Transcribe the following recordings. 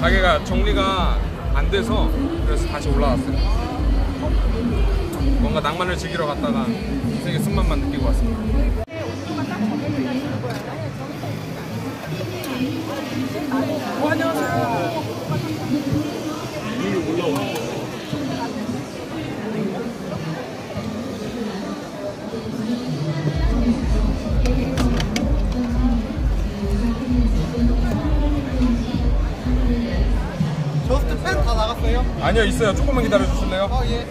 가게가 정리가 안 돼서 그래서 다시 올라왔어요. 뭔가 낭만을 즐기러 갔다가 인생의 쓴맛만 느끼고 왔습니다. 아니요 있어요. 조금만 기다려 주실래요? 어, 예.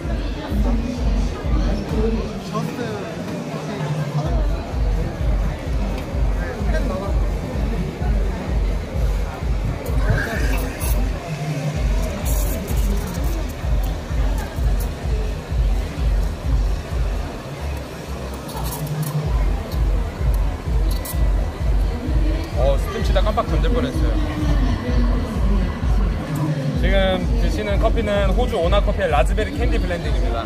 팬 나갔어요. 어 스팀 치다 깜빡 던질 뻔했어요. 지금 드시는 커피는 호주 오나 커피의 라즈베리 캔디 블렌딩입니다.